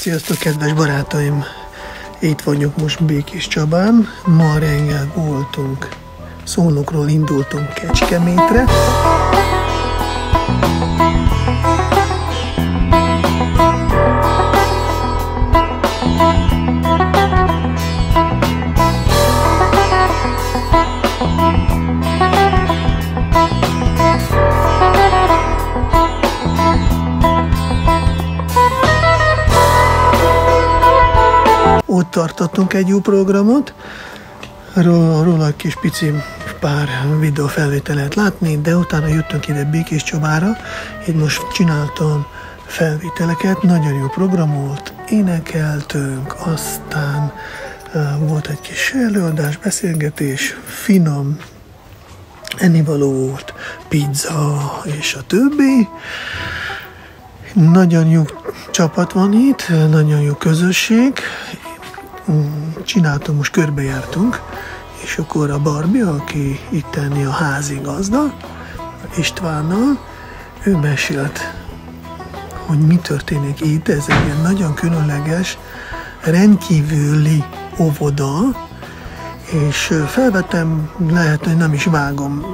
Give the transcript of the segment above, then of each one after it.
Sziasztok, kedves barátaim! Itt vagyok most Békés Csabán. Ma reggel voltunk, Szolnokról indultunk Kecskemétre. Ott tartottunk egy jó programot, róla, egy kis pici pár videófelvételet látni, de utána jöttünk ide Békés Csabára, itt most csináltam felvételeket, nagyon jó program volt, énekeltünk, aztán volt egy kis előadás, beszélgetés, finom, ennivaló volt, pizza és a többi. Nagyon jó csapat van itt, nagyon jó közösség. Csináltunk, most körbejártunk, és akkor a Barbie, aki itt tenni a házi gazda, Istvánnal, ő mesélt, hogy mi történik itt. Ez egy ilyen nagyon különleges, rendkívüli óvoda, és felvettem, lehet, hogy nem is vágom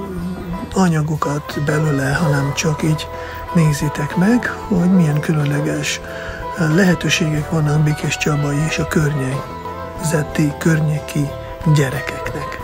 anyagokat belőle, hanem csak így nézzétek meg, hogy milyen különleges lehetőségek vannak Békés Csabai és a környezeti, környéki gyerekeknek.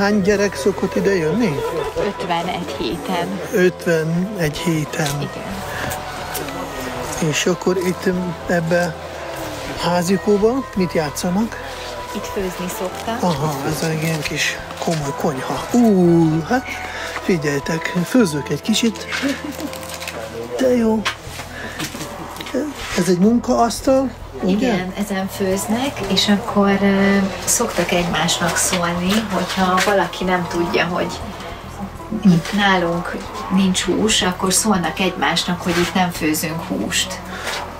Hány gyerek szokott ide jönni? 51 héten. 51 héten. Igen. És akkor itt ebbe házikóba mit játszanak? Itt főzni szoktak. Aha, ez egy ilyen kis komoly konyha. Ú, hát figyeljetek, főzök egy kicsit. De jó. Ez egy munkaasztal, ugye? Igen, ezen főznek, és akkor uh, szoktak egymásnak szólni, hogyha valaki nem tudja, hogy itt nálunk nincs hús, akkor szólnak egymásnak, hogy itt nem főzünk húst.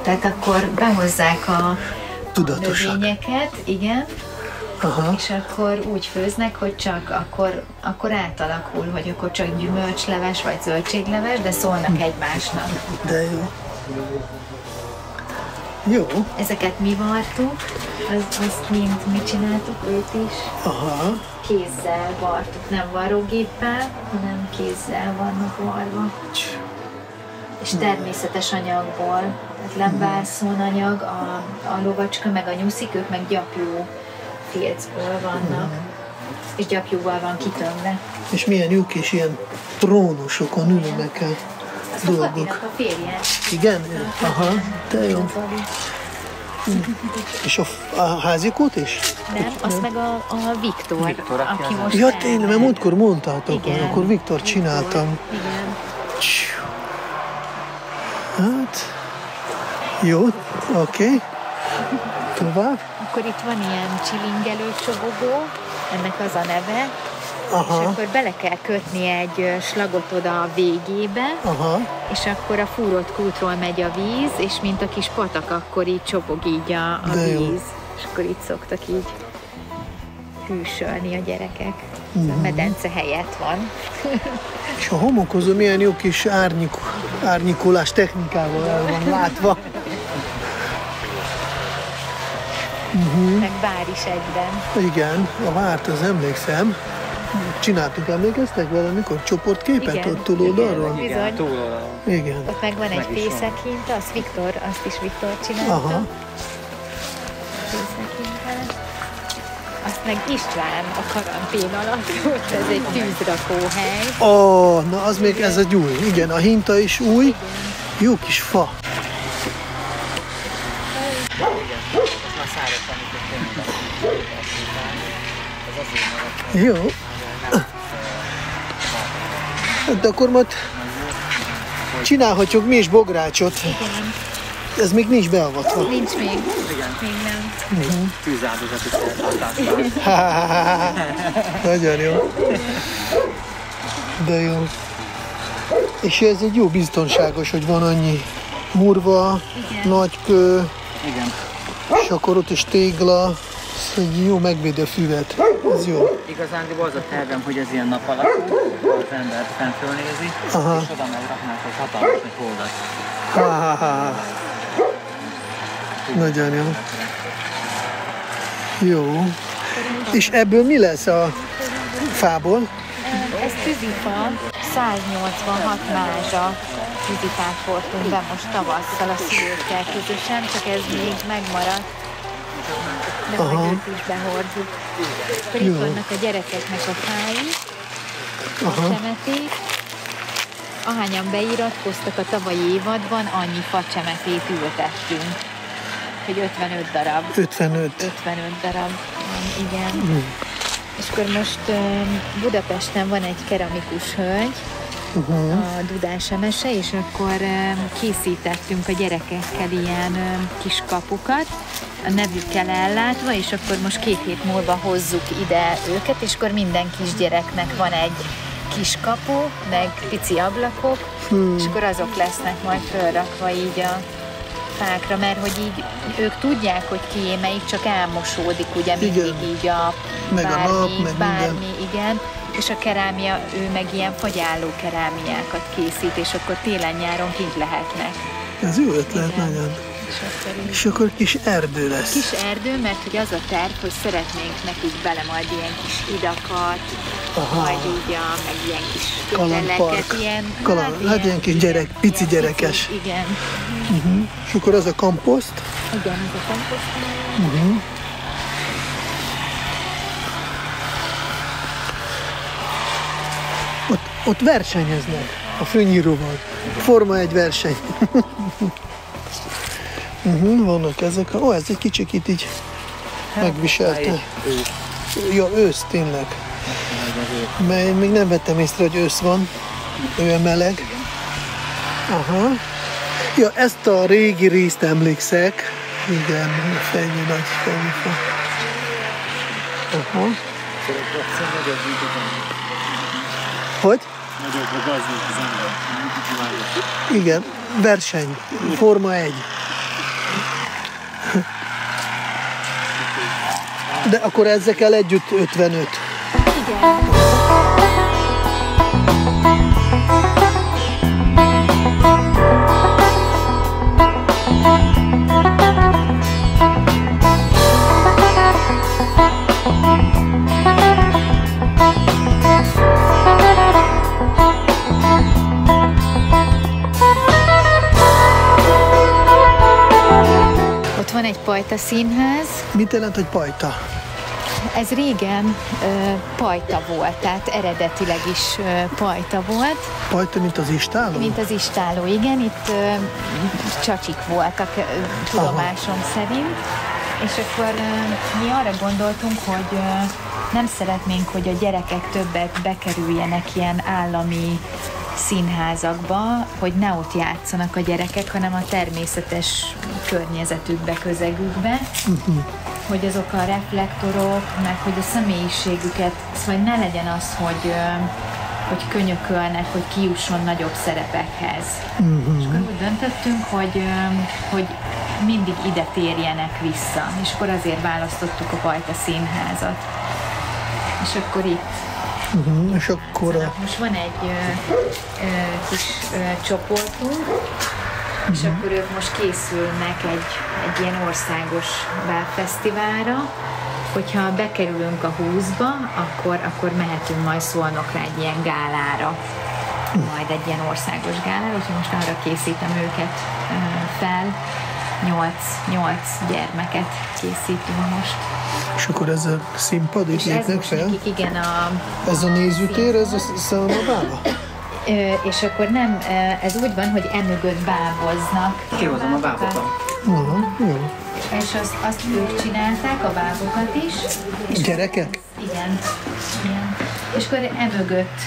Tehát akkor behozzák a Tudatosak. növényeket, igen, Aha. és akkor úgy főznek, hogy csak akkor, akkor átalakul, hogy akkor csak gyümölcsleves vagy zöldségleves, de szólnak egymásnak. De jó. Jó. Ezeket mi vartuk, az, azt mind mi csináltuk, őt is. Aha. Kézzel vartuk, nem varrógéppel, hanem kézzel vannak varva. És természetes anyagból, tehát lembászón anyag, a, a lovacska, meg a nyuszik, ők meg gyapjú filcból vannak, és gyapjúval van kitömve. És milyen jó kis ilyen trónusokon ülnek el Azt dolgok. A férje. Igen? Aha, de jó. És a, a házikót is? Nem, azt meg a, a Viktor, Viktor, aki aki az- most Ja, tényleg, mert múltkor mondtátok, Igen. akkor Viktor csináltam. Igen. Hát, jó, oké. Tovább. Akkor itt van ilyen csilingelő csobogó, ennek az a neve, és Aha, akkor bele kell kötni egy slagot oda a végébe, aha. és akkor a fúrott kútról megy a víz, és mint a kis patak, akkor így csobog így a, a De jó. víz. És akkor itt szoktak így hűsölni a gyerekek. Ez Mhm. a medence helyett van. És a homokozó milyen jó kis árnyik, árnyikolás technikával el van látva. Meg bár is egyben. Igen, a várt az emlékszem. Csináltuk, emlékeztek valamikor csoportképet Igen. ott túloldalról? Bizony. Igen, túloldalon. Igen. Ott meg van egy Meg is van. fészekinta, azt Viktor, azt is Viktor csinálta. Aha. Fészekintát. Azt meg István a karantén alatt volt, ez egy tűzrakóhely. Ó, oh, na az még ez egy új. Igen, a hinta is új. Jó kis fa. Igen, ez Hát akkor majd csinálhatjuk mi is bográcsot. Igen. Ez még nincs beavatva. Nincs még. Igen. Még nem. Uh-huh. Nagyon jó. De jó. És ez egy jó biztonságos, hogy van annyi murva, Igen. nagy kő, Igen. És akkor ott is tégla, egy jó megvédő füvet. Ez jó. Igazán az a tervem, hogy ez ilyen nap alakú, az ember fent fölnézi, Aha. és oda megraknák egy hatalmas egy holdat. Ha, ha, ha. Nagyon jó. Jó. És ebből mi lesz a fából? Ez tűzifa, 186 mázsa tűzifát fortunk be most tavasszal a szülőkkel közösen, csak ez még megmaradt. De Aha. majd őt is behordjuk. Akkor itt vannak a gyerekeknek a fái, a csemeték. Ahányan beiratkoztak a tavalyi évadban, annyi facsemetét ültettünk. Hogy 55 darab. 55. 55 darab, igen. Mm. És akkor most Budapesten van egy keramikus hölgy, uh-huh. a Dudás Emese, és akkor készítettünk a gyerekekkel ilyen kis kapukat, a nevükkel ellátva, és akkor most két hét múlva hozzuk ide őket, és akkor minden kisgyereknek van egy kis kapu, meg pici ablakok, hmm. és akkor azok lesznek majd fölrakva így a fákra, mert hogy így ők tudják, hogy kié melyik, csak elmosódik ugye mindig igen. így a meg bármi, a nap, meg bármi, minden. igen és a kerámia, ő meg ilyen fagyálló kerámiákat készít, és akkor télen-nyáron kint lehetnek. Ez jó ötlet, Igen. nagyon. És akkor, és akkor kis erdő lesz. Kis erdő, mert hogy az a terv, hogy szeretnénk nekik bele majd ilyen kis idakat, Aha. majd úgy a, meg ilyen kis kalandpark. Ilyen, Kaland, hát, ilyen, hát ilyen kis gyerek, ilyen, pici gyerekes. Pici, igen. Uh-huh. És akkor az a komposzt. Igen, ez a komposzt. Uh-huh. Ott, versenyeznek a főnyíróval. Forma egy verseny. uh-huh, vannak ezek. Ó, oh, ez egy kicsit itt így hát, megviselte. Ja, ősz tényleg. Mert még nem vettem észre, hogy ősz van. Olyan meleg. Aha. Ja, ezt a régi részt emlékszek. Igen, a fejnyi nagy fejnyi Aha. Hogy? Nagyobb a gaz, mint az ember. Igen, verseny, Forma 1. De akkor ezekkel együtt 55. Igen. Pajta Színház. Mit jelent, hogy Pajta? Ez régen ö, pajta volt, tehát eredetileg is ö, pajta volt. Pajta, mint az istáló? Mint az istáló, igen. Itt ö, csacsik voltak, ö, tudomásom Aha. szerint. És akkor ö, mi arra gondoltunk, hogy ö, nem szeretnénk, hogy a gyerekek többet bekerüljenek ilyen állami színházakba, hogy ne ott játszanak a gyerekek, hanem a természetes környezetükbe, közegükbe, hogy azok a reflektorok, meg hogy a személyiségüket, szóval ne legyen az, hogy hogy könyökölnek, hogy kiusson nagyobb szerepekhez. Uh-huh. És akkor úgy döntöttünk, hogy, hogy mindig ide térjenek vissza, és akkor azért választottuk a Bajta Színházat. És akkor itt Uh-huh, és akkor a... Most van egy ö, ö, kis ö, csoportunk, uh-huh. és akkor ők most készülnek egy, egy ilyen országos bálfesztiválra, hogyha bekerülünk a húszba, akkor, akkor mehetünk majd Szolnokra egy ilyen gálára, majd egy ilyen országos gálára, úgyhogy most arra készítem őket fel, nyolc, nyolc gyermeket készítünk most. És akkor ez a színpad, itt lépnek fel? Nekik, igen, a... Ez a nézőtér, ez a szalmabába? és akkor nem, ez úgy van, hogy emögött báboznak. Kihozom a bábokat. Uh-huh, jó. És azt, azt ők csinálták, a bábokat is. És Gyerekek? Igen. igen. És akkor emögött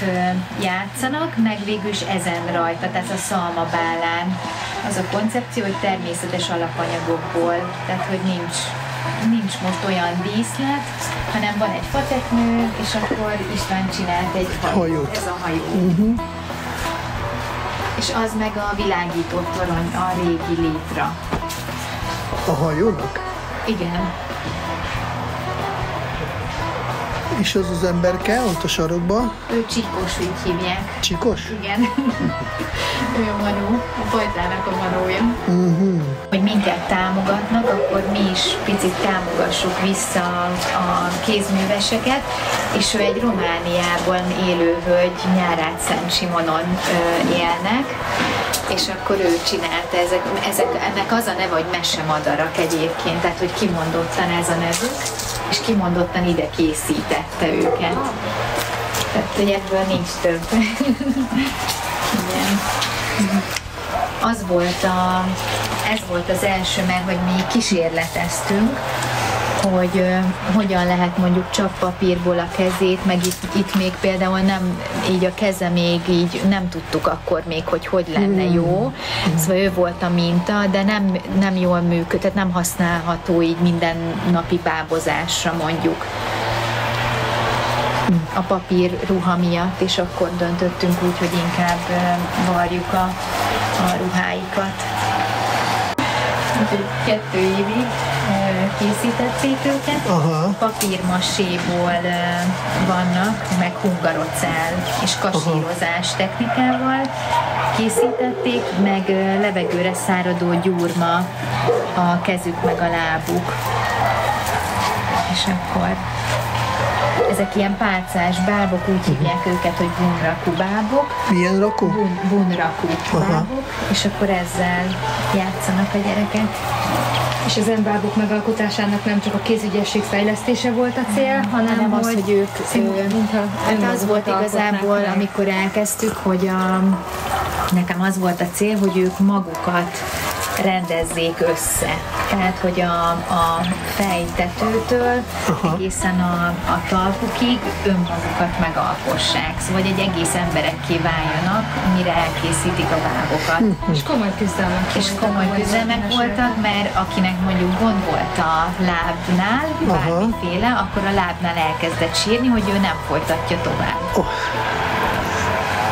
játszanak, meg végül is ezen rajta, tehát a szalmabálán az a koncepció, hogy természetes alapanyagokból, tehát hogy nincs nincs most olyan díszlet, hanem van egy fateknő, és akkor István csinált egy hajót. Ez a hajó. Uh-huh. És az meg a világított arany, a régi létra. A hajónak? Igen. És az az emberke ott a sarokban? Ő Csikos, úgy hívják. Csikos? Igen. ő a manó, a fajtának a manója. Uh-huh. Hogy minket támogatnak, akkor mi is picit támogassuk vissza a kézműveseket, és ő egy Romániában élő hölgy nyárát Szent Simonon élnek, és akkor ő csinálta, ezek, ezek, ennek az a neve, hogy mesemadarak egyébként, tehát hogy kimondottan ez a nevük, és kimondottan ide készítette őket. Tehát, hogy ebből nincs több. Igen. Az volt a, ez volt az első, mert hogy mi kísérleteztünk, hogy hogyan lehet mondjuk csak papírból a kezét, meg itt, itt még például nem, így a keze még így nem tudtuk akkor még, hogy hogy lenne jó. Szóval ő volt a minta, de nem, nem jól működött, tehát nem használható így minden napi bábozásra mondjuk a papír ruha miatt, és akkor döntöttünk úgy, hogy inkább varjuk a, a ruháikat. Kettő évig készítették őket. Aha. Papírmaséból vannak, meg hungarocell és kasírozás Aha. technikával készítették, meg levegőre száradó gyurma a kezük meg a lábuk. És akkor ezek ilyen pálcás bábok, úgy hívják őket, hogy bunrakú bábok. Milyen rakú? Bun, bunrakú bábok, és akkor ezzel játszanak a gyerekek. És az embábok megalkotásának nem csak a kézügyesség fejlesztése volt a cél, hanem, hanem az, hogy ők, ők hát az volt igazából, amikor elkezdtük, hogy a, nekem az volt a cél, hogy ők magukat rendezzék össze. Tehát, hogy a, a fejtetőtől Aha. egészen a, a talpukig önmagukat megalkossák. Szóval, hogy egy egész emberekké váljanak, mire elkészítik a bábokat. Hm. És komoly küzdelmek És komoly küzdelmek voltak, mert akinek mondjuk gond volt a lábnál, bármiféle, akkor a lábnál elkezdett sírni, hogy ő nem folytatja tovább. Oh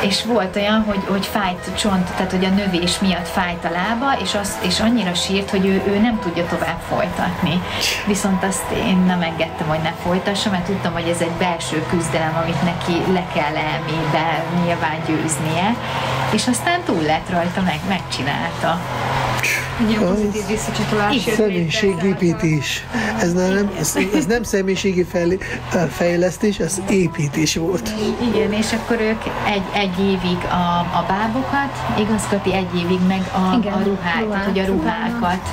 és volt olyan, hogy, hogy fájt csont, tehát hogy a növés miatt fájt a lába, és, az, és annyira sírt, hogy ő, ő nem tudja tovább folytatni. Viszont azt én nem engedtem, hogy ne folytassa, mert tudtam, hogy ez egy belső küzdelem, amit neki le kell elmébe nyilván győznie, és aztán túl lett rajta, meg megcsinálta. Egy pozitív visszacsatolás. Személyiségépítés. Ez nem, ez, ez nem személyiségi fejlesztés, ez építés volt. Igen, és akkor ők egy, egy évig a, a bábokat igazgati, egy évig meg a, Igen, a ruhát, tehát hogy a ruhákat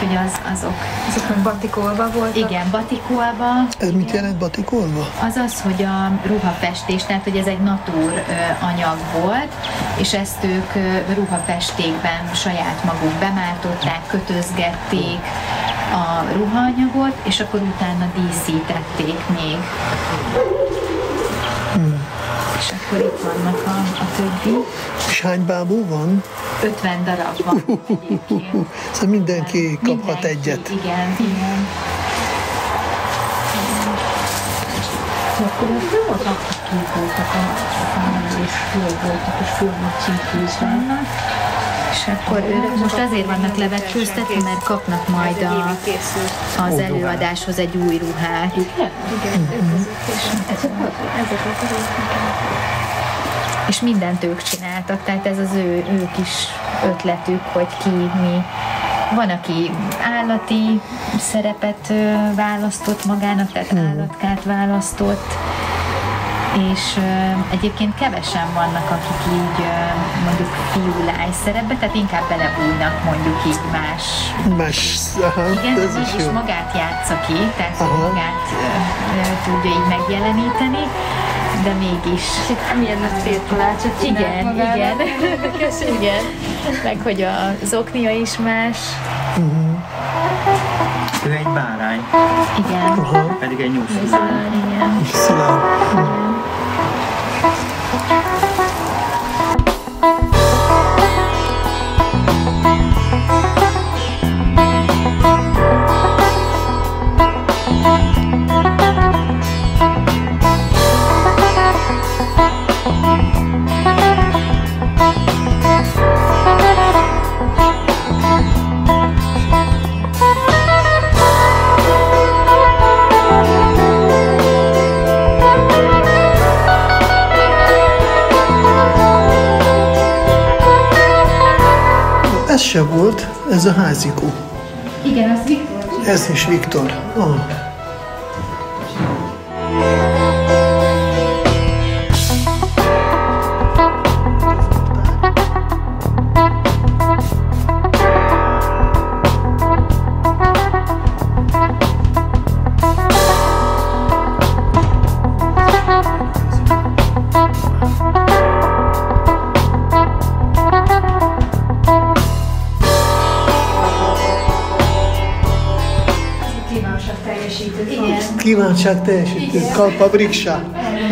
hogy az, azok. Azok meg batikolva voltak? Igen, batikolva. Ez mit jelent batikolva? Az az, hogy a ruhafestés, tehát hogy ez egy natúr anyag volt, és ezt ők ruhafestékben saját maguk bemártották, kötözgették a ruhaanyagot, és akkor utána díszítették még. Hmm. És akkor itt vannak a, a többi. És hány bábú van? 50 darab van egyébként. Szóval mindenki kaphat mindenki, egyet. Igen, igen. Akkor a főoldalak kép voltak a és föl voltak, és föl volt cipőzve. És akkor ők most azért vannak levetkőztetve, mert kapnak majd a, az előadáshoz egy új ruhát. Igen? Igen, ezek és mindent ők csináltak, tehát ez az ő, ők is ötletük, hogy ki, mi. Van, aki állati szerepet választott magának, tehát hmm. állatkát választott, és uh, egyébként kevesen vannak, akik így uh, mondjuk fiúlány szerepbe, tehát inkább belebújnak mondjuk így más. Más, aha, Igen, ez is, is magát játsza ki, tehát aha. magát uh, tudja így megjeleníteni, de mégis. Milyen nagy féltalácsot Igen, magára. igen. igen. Meg hogy a zoknia is más. Uh-huh. Ő egy bárány. Igen. Uh-huh. Pedig egy nyúszilán. Igen. Nyúszilán. Ez a házikó. Igen, az Viktor. Ez is Viktor. Oh. Kívánság teljesítő, kalpa briksa,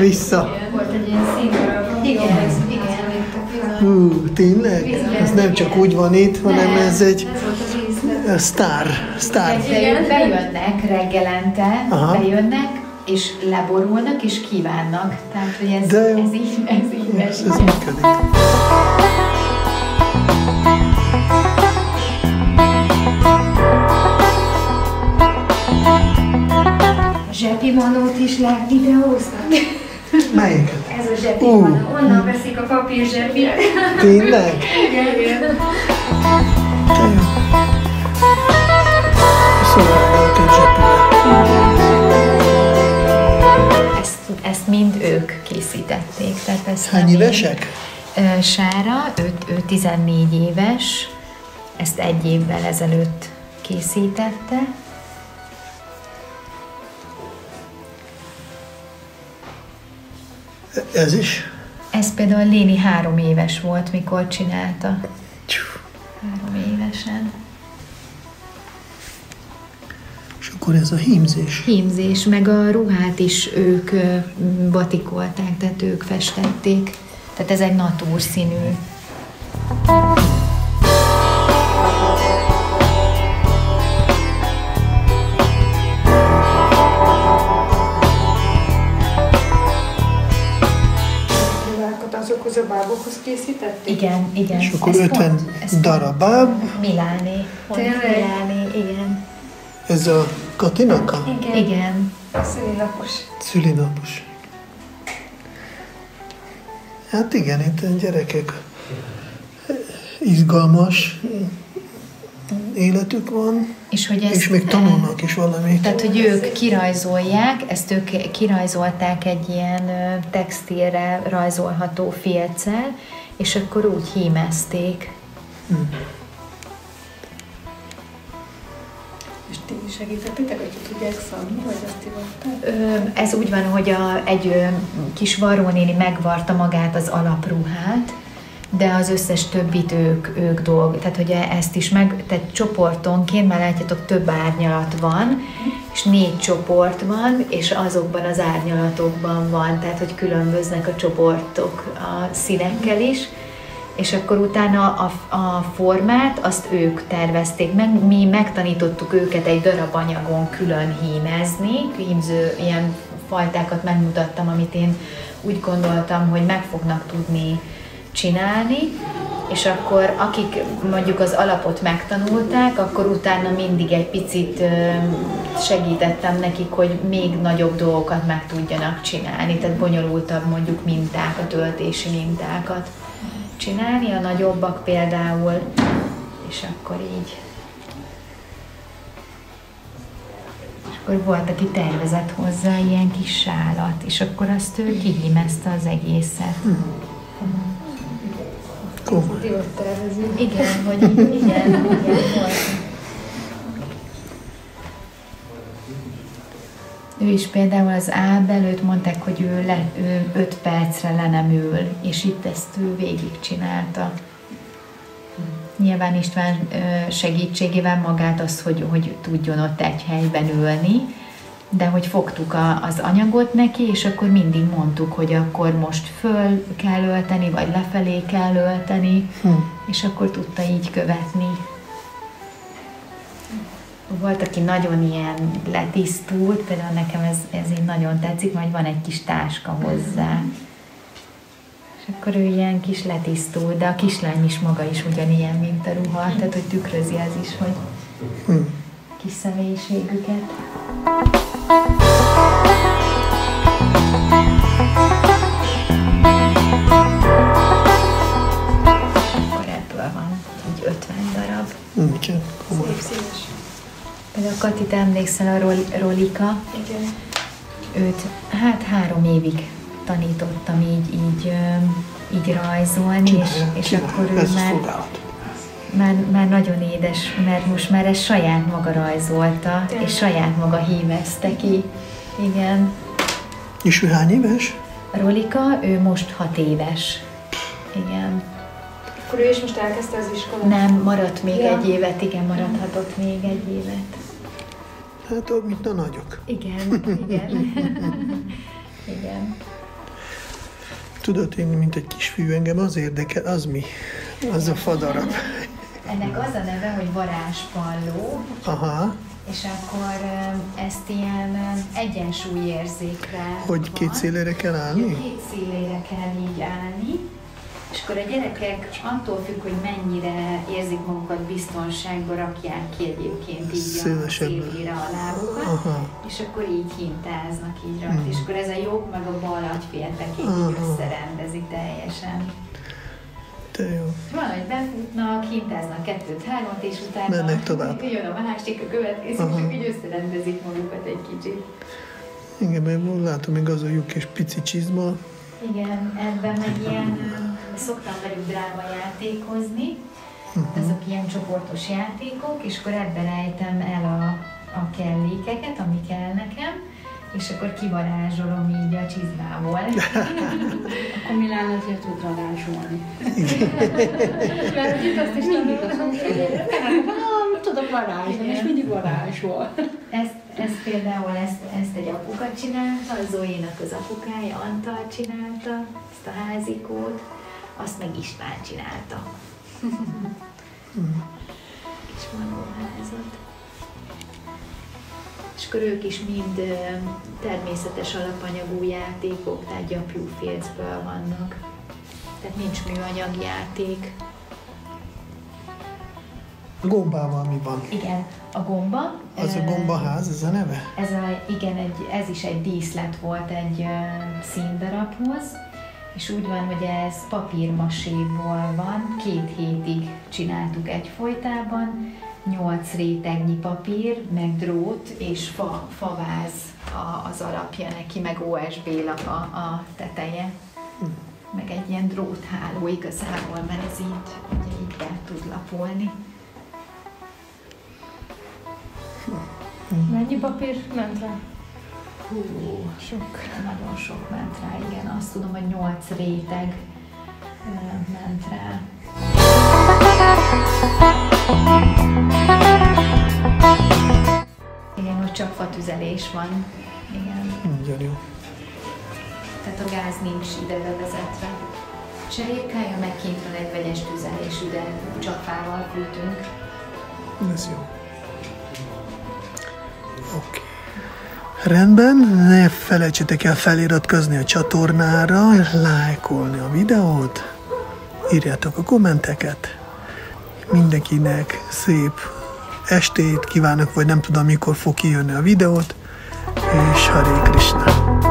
vissza. Volt egy ilyen színdarab. Igen, igen. Hú, tényleg? Ez nem csak úgy van itt, hanem ez egy sztár, sztár. Bejönnek reggelente, Aha. bejönnek, és leborulnak, és kívánnak. Tehát, hogy ez, De ez így, ez így yes, ez működik. Zsepi manót is lehet videóztatni. Melyiket? Ez a zsepi uh. manó. Onnan veszik a papír zsepire. Tényleg? igen, igen. Szóval ezt, ezt mind ők készítették. Tehát ezt Hány évesek? Sára, ő, ő 14 éves, ezt egy évvel ezelőtt készítette, Ez is? Ez például Léni három éves volt, mikor csinálta. Három évesen. És akkor ez a hímzés? Hímzés, meg a ruhát is ők batikolták, tehát ők festették. Tehát ez egy natúrszínű. azokhoz a bábokhoz készítették? Igen, igen. És akkor ez 50 pont, darab báb. Miláni. Miláni, igen. Ez a Katinaka? Igen. Igen. Szülinapos. Szülinapos. Hát igen, itt a gyerekek izgalmas életük van, és, hogy ezt, és még tanulnak is valamit. Tehát, hogy ők kirajzolják, ezt ők kirajzolták egy ilyen textilre rajzolható félccel, és akkor úgy hímezték. Hmm. És ti segítettétek, hogy tudják szanni, vagy azt Ez úgy van, hogy a, egy kis varrónéni megvarta magát az alapruhát, de az összes többit ők, ők dolg, tehát hogy ezt is meg, tehát csoportonként már látjátok több árnyalat van, és négy csoport van, és azokban az árnyalatokban van, tehát hogy különböznek a csoportok a színekkel is, és akkor utána a, a formát azt ők tervezték meg, mi megtanítottuk őket egy darab anyagon külön hímezni, hímző ilyen fajtákat megmutattam, amit én úgy gondoltam, hogy meg fognak tudni csinálni, és akkor akik mondjuk az alapot megtanulták, akkor utána mindig egy picit segítettem nekik, hogy még nagyobb dolgokat meg tudjanak csinálni, tehát bonyolultabb mondjuk mintákat, töltési mintákat csinálni, a nagyobbak például, és akkor így. És akkor volt, aki tervezett hozzá ilyen kis sálat, és akkor azt ő kihímezte az egészet. Hmm. Komoly. Igen, hogy igen, igen, volt. Ő is például az Ábel, őt mondták, hogy ő, le, ő öt percre le nem ül, és itt ezt ő végigcsinálta. Nyilván István segítségével magát az, hogy, hogy tudjon ott egy helyben ülni, de hogy fogtuk a, az anyagot neki, és akkor mindig mondtuk, hogy akkor most föl kell ölteni, vagy lefelé kell ölteni, hm. és akkor tudta így követni. Volt, aki nagyon ilyen letisztult, például nekem ez, ez így nagyon tetszik, majd van egy kis táska hozzá. És akkor ő ilyen kis letisztul, de a kislány is maga is ugyanilyen, mint a ruha, tehát hogy tükrözi ez is, hogy hm kis személyiségüket. Ebből van így 50 darab. Mm, igen, komoly. Például Kati, te emlékszel a Rol- Rolika? Igen. Őt hát három évig tanítottam így, így, így rajzolni, Csinálja, és, és akkor ő már... Szolgálat már, már nagyon édes, mert most már ezt saját maga rajzolta, és saját maga hímezte ki. Igen. És ő hány éves? Rolika, ő most hat éves. Igen. Akkor ő is most elkezdte az iskolát? Nem, maradt még Ja. egy évet, igen, maradhatott még egy évet. Hát mint a nagyok. Igen, igen. igen. Tudod, én, mint egy kisfiú, engem az érdekel, az mi? Az a fadarab. Ennek az a neve, hogy varázspalló, Aha, és akkor ö, ezt ilyen ö, egyensúlyérzékre hogy van. két szélére kell állni? Két szélére kell így állni, és akkor a gyerekek attól függ, hogy mennyire érzik magukat biztonságban, rakják ki egyébként így a Szélesebben. szélére a lábukat, Aha. és akkor így hintáznak így rajta, és akkor ez a jobb meg a bal agyféltek így, így összerendezik teljesen. Te jó. Van, hogy befutnak, hintáznak kettőt, hármat, és utána Mennek tovább. jön a másik, a következő, Aha. és így összerendezik magukat egy kicsit. Igen, mert látom még az a lyuk és pici csizma. Igen, ebben meg ilyen, szoktam velük drámajátékozni, ezek ilyen csoportos játékok, és akkor ebben ejtem el a, a kellékeket, ami kell nekem, és akkor kivarázsolom így a csizmából. Akkor Milán azért tud varázsolni. Mert itt azt is Mindig azt mondja, hogy "Ah, tudok varázsolni, és mindig varázsol. Ezt, ezt például ezt, ezt egy apuka csinálta, a Zoénak az apukája, Antal csinálta, ezt a házikót, azt meg István csinálta. Kis manóházat. És akkor ők is mind természetes alapanyagú játékok, tehát gyapjúfélcből vannak. Tehát nincs műanyag játék. Gombával mi van? Igen, a gomba. Az a gombaház, ez a neve? Ez, a, igen, egy, ez is egy díszlet volt egy színdarabhoz, és úgy van, hogy ez papírmaséból van, két hétig csináltuk egyfolytában, nyolc rétegnyi papír, meg drót és fa, faváz a, az alapja neki, meg OSB lap a, a teteje. Meg egy ilyen drótháló igazából, mert ez így, ugye így be tud lapolni. Mennyi papír ment rá? Hú, sok, nagyon sok ment rá, igen. Azt tudom, hogy nyolc réteg ment rá. Igen, hogy csak fatüzelés van. Igen, Nagyon jó. tehát a gáz nincs ide bevezetve. Cserépkája meg kint van egy vegyes tüzelésű, de csak fával fűtünk. Ez jó. Oké. Rendben, ne felejtsétek el feliratkozni a csatornára, lájkolni a videót, írjátok a kommenteket. Mindenkinek szép estét kívánok, vagy nem tudom mikor fog kijönni a videót, és Hare Krishna!